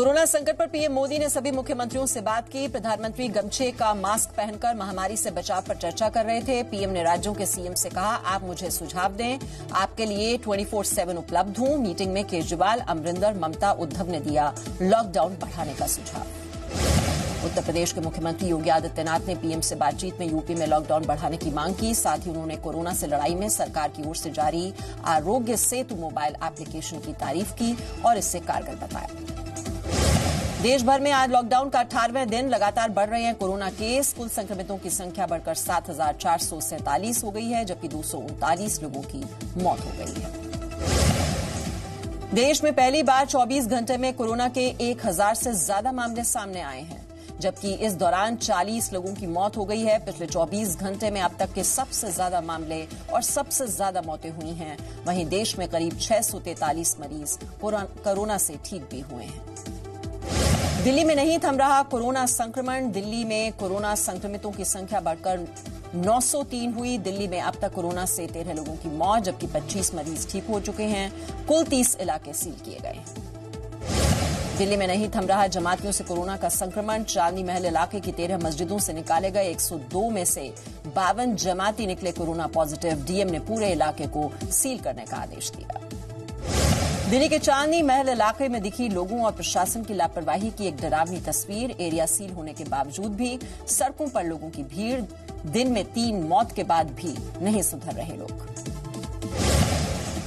Corona संकट पर PM Modi ने सभी मुख्यमंत्रियों से बात की। प्रधानमंत्री गमछे का मास्क पहनकर महामारी से बचाव पर चर्चा कर रहे थे। पीएम ने राज्यों के सीएम से कहा, आप मुझे सुझाव दें। आपके लिए 24/7 उपलब्ध हूँ। मीटिंग में केजरीवाल, अमरिंदर, ममता, उद्धव ने दिया लॉकडाउन बढ़ाने का सुझाव। उत्तर प्रदेश के मुख्यमंत्री योगी आदित्यनाथ ने पीएम से बातचीत में यूपी में लॉकडाउन बढ़ाने की मांग की। साथ ही उन्होंने कोरोना से लड़ाई में सरकार की ओर से जारी आरोग्य सेतु मोबाइल एप्लीकेशन की तारीफ़ की और इससे कारगर बताया। देश भर में आज लॉकडाउन का अठारहवें दिन लगातार बढ़ रहे हैं कोरोना केस। कुल संक्रमितों की संख्या बढ़कर सात हज़ार चार सौ सैंतालीस हो गई है, जबकि दो सौ उनतालीस लोगों की मौत हो गई है। देश में पहली बार 24 घंटे में कोरोना के 1000 से ज़्यादा मामले सामने आए हैं, जबकि इस दौरान 40 लोगों की मौत हो गई है। पिछले 24 घंटे में अब तक के सबसे ज़्यादा मामले और सबसे ज़्यादा मौतें हुई हैं। वहीं देश में करीब छह मरीज़ कोरोना से ठीक भी हुए हैं। दिल्ली में नहीं थम रहा कोरोना संक्रमण। दिल्ली में कोरोना संक्रमितों की संख्या बढ़कर 903 हुई। दिल्ली में अब तक कोरोना से तेरह लोगों की मौत, जबकि 25 मरीज़ ठीक हो चुके हैं। कुल 30 इलाके सील किए गए दिल्ली में नहीं थम रहा जमातियों से कोरोना का संक्रमण। चांदनी महल इलाके की तेरह मस्जिदों से निकाले गए 102 में से बावन जमाती निकले कोरोना पॉजिटिव। डीएम ने पूरे इलाके को सील करने का आदेश दिया। दिल्ली के चांदनी महल इलाके में दिखी लोगों और प्रशासन की लापरवाही की एक डरावनी तस्वीर, एरिया सील होने के बावजूद भी सड़कों पर लोगों की भीड़, दिन में तीन मौत के बाद भी नहीं सुधर रहे लोग।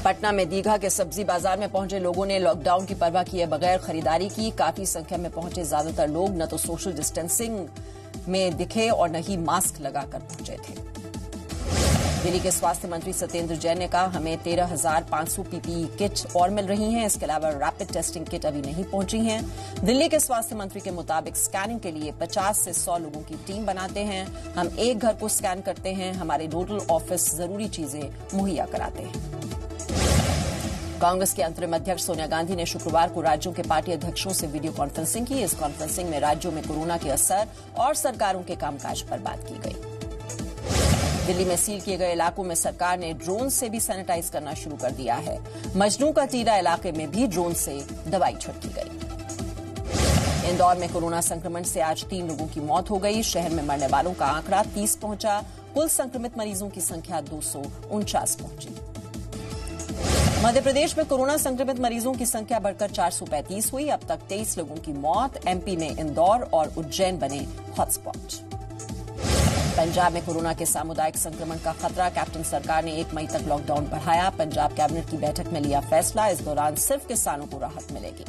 पटना में दीघा के सब्ज़ी बाज़ार में पहुँचे लोगों ने लॉकडाउन की परवाह किए बगैर खरीदारी की। काफ़ी संख्या में पहुँचे ज़्यादातर लोग, न तो सोशल डिस्टेंसिंग में दिखे और न ही मास्क लगाकर पहुँचे थे। दिल्ली के स्वास्थ्य मंत्री सत्येंद्र जैन ने कहा, हमें तेरह हज़ार पाँच सौ पीपीई किट और मिल रही हैं। इसके अलावा रैपिड टेस्टिंग किट अभी नहीं पहुँची हैं। दिल्ली के स्वास्थ्य मंत्री के मुताबिक स्कैनिंग के लिए 50 से 100 लोगों की टीम बनाते हैं। हम एक घर को स्कैन करते हैं। हमारे नोडल ऑफ़िस ज़रूरी चीज़ें मुहैया कराते हैं। कांग्रेस के अंतरिम अध्यक्ष सोनिया गांधी ने शुक्रवार को राज्यों के पार्टी अध्यक्षों से वीडियो कॉन्फ्रेंसिंग की। इस कॉन्फ्रेंसिंग में राज्यों में कोरोना के असर और सरकारों के कामकाज पर बात की गई। दिल्ली में सील किए गए इलाकों में सरकार ने ड्रोन से भी सैनिटाइज करना शुरू कर दिया है। मजनू का टीला इलाके में भी ड्रोन से दवाई छिड़की गई। इंदौर में कोरोना संक्रमण से आज तीन लोगों की मौत हो गई। शहर में मरने वालों का आंकड़ा तीस पहुँचा। कुल संक्रमित मरीजों की संख्या दो सौ उनचास पहुँची। मध्य प्रदेश में कोरोना संक्रमित मरीजों की संख्या बढ़कर 435 हुई। अब तक 23 लोगों की मौत। एमपी में इंदौर और उज्जैन बने हॉटस्पॉट। पंजाब में कोरोना के सामुदायिक संक्रमण का खतरा। कैप्टन सरकार ने एक मई तक लॉकडाउन बढ़ाया। पंजाब कैबिनेट की बैठक में लिया फैसला। इस दौरान सिर्फ़ किसानों को राहत मिलेगी।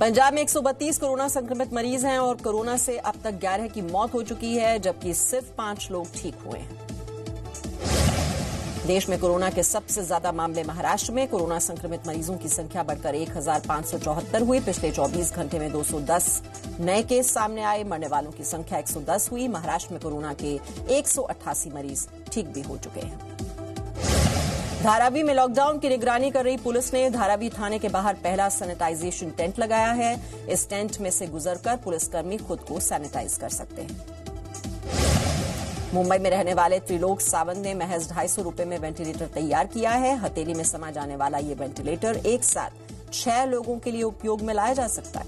पंजाब में 132 कोरोना संक्रमित मरीज़ हैं और कोरोना से अब तक 11 की मौत हो चुकी है, जबकि सिर्फ़ पाँच लोग ठीक हुए हैं। देश में कोरोना के सबसे ज़्यादा मामले महाराष्ट्र में। कोरोना संक्रमित मरीजों की संख्या बढ़कर एक हुई। पिछले 24 घंटे में 210 नए केस सामने आए। मरने वालों की संख्या 110 हुई। महाराष्ट्र में कोरोना के एक सौ अट्ठासी मरीज़ ठीक भी हो चुके हैं। धारावी में लॉकडाउन की निगरानी कर रही पुलिस ने धारावी थाने के बाहर पहला सैनिटाइजेशन टेंट लगाया है। इस टेंट में से गुजरकर पुलिसकर्मी खुद को सैनिटाइज कर सकते हैं। मुंबई में रहने वाले त्रिलोक सावंत ने महज ढाई सौ रुपये में वेंटिलेटर तैयार किया है। हथेली में समा जाने वाला ये वेंटिलेटर एक साथ छह लोगों के लिए उपयोग में लाया जा सकता है।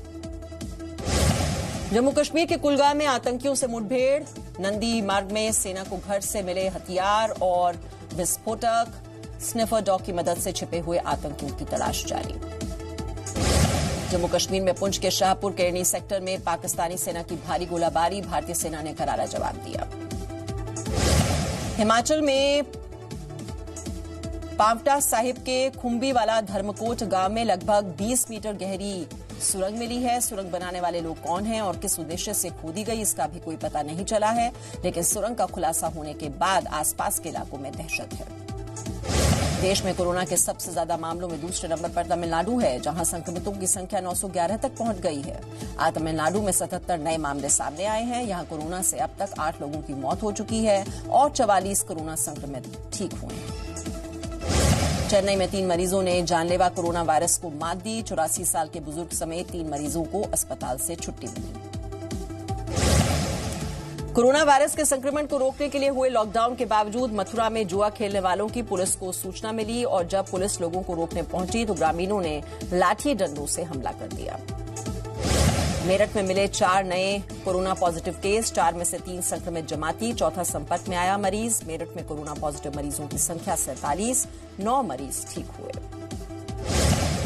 जम्मू कश्मीर के कुलगाम में आतंकियों से मुठभेड़। नंदी मार्ग में सेना को घर से मिले हथियार और विस्फोटक। स्निफर डॉग की मदद से छिपे हुए आतंकियों की तलाश जारी। जम्मू कश्मीर में पुंछ के शाहपुर केरनी सेक्टर में पाकिस्तानी सेना की भारी गोलाबारी। भारतीय सेना ने करारा जवाब दिया। हिमाचल में पावटा साहिब के खुम्बी वाला धर्मकोट गाँव में लगभग 20 मीटर गहरी सुरंग मिली है। सुरंग बनाने वाले लोग कौन हैं और किस उद्देश्य से खोदी गई, इसका भी कोई पता नहीं चला है, लेकिन सुरंग का खुलासा होने के बाद आसपास के इलाकों में दहशत है। देश में कोरोना के सबसे ज़्यादा मामलों में दूसरे नंबर पर तमिलनाडु है, जहाँ संक्रमितों की संख्या 911 तक पहुँच गई है। आज तमिलनाडु में 77 नए मामले सामने आए हैं। यहाँ कोरोना से अब तक आठ लोगों की मौत हो चुकी है और चवालीस कोरोना संक्रमित ठीक हुए हैं। चेन्नई में तीन मरीजों ने जानलेवा कोरोना वायरस को मात दी। चौरासी साल के बुज़ुर्ग समेत तीन मरीजों को अस्पताल से छुट्टी मिली। कोरोना वायरस के संक्रमण को रोकने के लिए हुए लॉकडाउन के बावजूद मथुरा में जुआ खेलने वालों की पुलिस को सूचना मिली और जब पुलिस लोगों को रोकने पहुँची तो ग्रामीणों ने लाठी डंडों से हमला कर दिया। मेरठ में मिले चार नए कोरोना पॉजिटिव केस, चार में से तीन संक्रमित जमाती, चौथा संपर्क में आया मरीज़। मेरठ में कोरोना पॉजिटिव मरीजों की संख्या सैंतालीस, नौ मरीज़ ठीक हुए।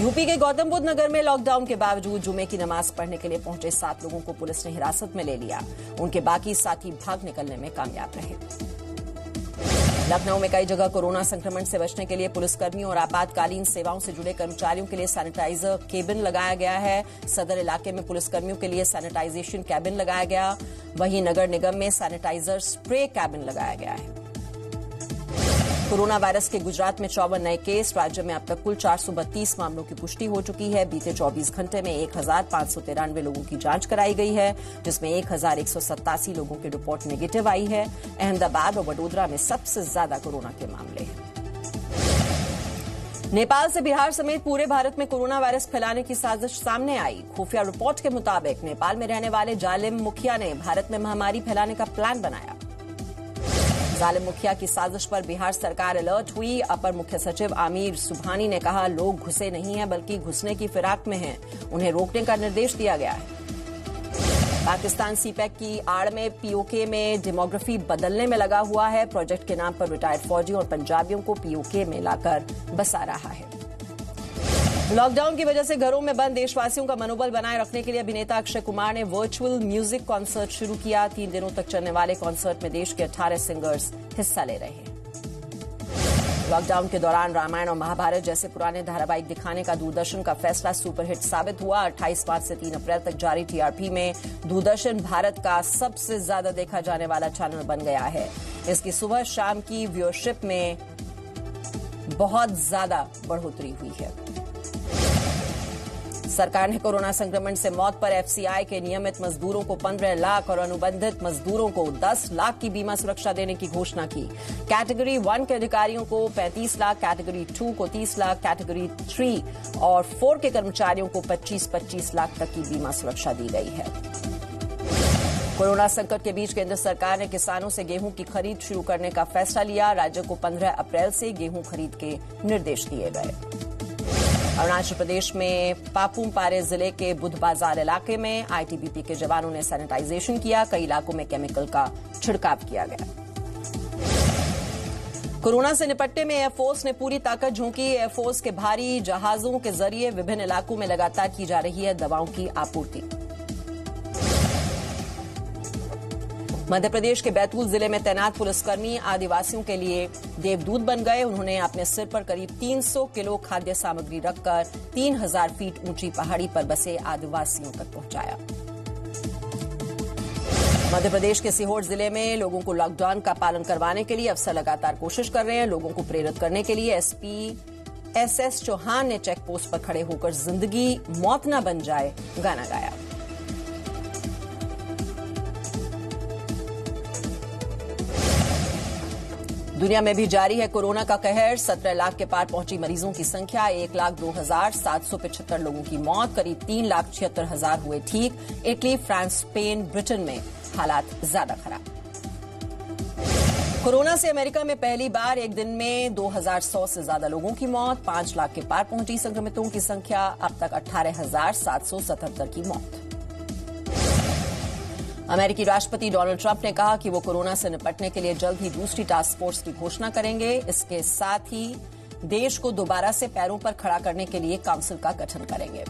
यूपी के गौतम बुद्ध नगर में लॉकडाउन के बावजूद जुमे की नमाज़ पढ़ने के लिए पहुँचे सात लोगों को पुलिस ने हिरासत में ले लिया। उनके बाकी साथी भाग निकलने में कामयाब रहे। लखनऊ में कई जगह कोरोना संक्रमण से बचने के लिए पुलिसकर्मियों और आपातकालीन सेवाओं से जुड़े कर्मचारियों के लिए सैनिटाइजर केबिन लगाया गया है। सदर इलाके में पुलिसकर्मियों के लिए सैनिटाइजेशन कैबिन लगाया गया। वहीं नगर निगम में सैनिटाइजर स्प्रे कैबिन लगाया गया है। कोरोना वायरस के गुजरात में चौवन नए केस, राज्य में अब तक कुल चार सौ बत्तीस मामलों की पुष्टि हो चुकी है। बीते 24 घंटे में एक लोगों की जाँच कराई गई है, जिसमें एक हज़ार एक सौ सत्तासी लोगों की रिपोर्ट नेगेटिव आई है। अहमदाबाद और वडोदरा में सबसे ज़्यादा कोरोना के मामले हैं। नेपाल से बिहार समेत पूरे भारत में कोरोना वायरस फैलाने की साजिश सामने आई। खुफिया रिपोर्ट के मुताबिक नेपाल में रहने वाले जालिम मुखिया ने भारत में महामारी फैलाने का प्लान बनाया। जालिम मुखिया की साजिश पर बिहार सरकार अलर्ट हुई। अपर मुख्य सचिव आमिर सुबहानी ने कहा, लोग घुसे नहीं हैं, बल्कि घुसने की फिराक में हैं। उन्हें रोकने का निर्देश दिया गया है। पाकिस्तान सीपैक की आड़ में पीओके में डेमोग्राफी बदलने में लगा हुआ है। प्रोजेक्ट के नाम पर रिटायर्ड फौजी और पंजाबियों को पीओके में लाकर बसा रहा है। लॉकडाउन की वजह से घरों में बंद, देशवासियों का मनोबल बनाए रखने के लिए अभिनेता अक्षय कुमार ने वर्चुअल म्यूज़िक कॉन्सर्ट शुरू किया। तीन दिनों तक चलने वाले कॉन्सर्ट में देश के 18 सिंगर्स हिस्सा ले रहे हैं। लॉकडाउन के दौरान रामायण और महाभारत जैसे पुराने धारावाहिक दिखाने का दूरदर्शन का फैसला सुपरहिट साबित हुआ। 28 मार्च से 3 अप्रैल तक जारी टीआरपी में दूरदर्शन भारत का सबसे ज़्यादा देखा जाने वाला चैनल बन गया है। इसकी सुबह शाम की व्यूअरशिप में बहुत ज़्यादा बढ़ोतरी हुई है। सरकार ने कोरोना संक्रमण से मौत पर एफसीआई के नियमित मजदूरों को 15 लाख और अनुबंधित मजदूरों को 10 लाख की बीमा सुरक्षा देने की घोषणा की। कैटेगरी वन के अधिकारियों को 35 लाख, कैटेगरी टू को 30 लाख, कैटेगरी थ्री और फोर के कर्मचारियों को 25-25 लाख तक की बीमा सुरक्षा दी गई है। कोरोना संकट के बीच केंद्र सरकार ने किसानों से गेहूँ की खरीद शुरू करने का फैसला लिया। राज्य को 15 अप्रैल से गेहूँ खरीद के निर्देश दिए गए। अरुणाचल प्रदेश में पापुम पारे ज़िले के बुध बाज़ार इलाके में आईटीबीपी के जवानों ने सैनिटाइजेशन किया। कई इलाकों में केमिकल का छिड़काव किया गया। कोरोना से निपटने में एयरफोर्स ने पूरी ताकत झोंकी। एयरफोर्स के भारी जहाजों के ज़रिए विभिन्न इलाकों में लगातार की जा रही है दवाओं की आपूर्ति। मध्य प्रदेश के बैतूल ज़िले में तैनात पुलिसकर्मी आदिवासियों के लिए देवदूत बन गए। उन्होंने अपने सिर पर करीब 300 किलो खाद्य सामग्री रखकर 3000 फीट ऊँची पहाड़ी पर बसे आदिवासियों तक पहुँचाया। मध्य प्रदेश के सीहोर ज़िले में लोगों को लॉकडाउन का पालन करवाने के लिए अफसर लगातार कोशिश कर रहे हैं। लोगों को प्रेरित करने के लिए एसपी एसएस चौहान ने चेक पोस्ट पर खड़े होकर ज़िंदगी मौत न बन जाए, गाना गाया। दुनिया में भी जारी है कोरोना का कहर। सत्रह लाख के पार पहुँची मरीजों की संख्या। एक लाख दो हज़ार सात सौ पिछहत्तर लोगों की मौत। करीब तीन लाख छिहत्तर हज़ार हुए ठीक। इटली, फ्रांस, स्पेन, ब्रिटेन में हालात ज़्यादा खराब। कोरोना से अमेरिका में पहली बार एक दिन में 2100 से ज़्यादा लोगों की मौत। पाँच लाख के पार पहुँची संक्रमितों की संख्या। अब तक अठारह की मौत। अमेरिकी राष्ट्रपति डोनाल्ड ट्रंप ने कहा कि वो कोरोना से निपटने के लिए जल्द ही दूसरी टास्क फोर्स की घोषणा करेंगे। इसके साथ ही देश को दोबारा से पैरों पर खड़ा करने के लिए काउंसिल का गठन करेंगे।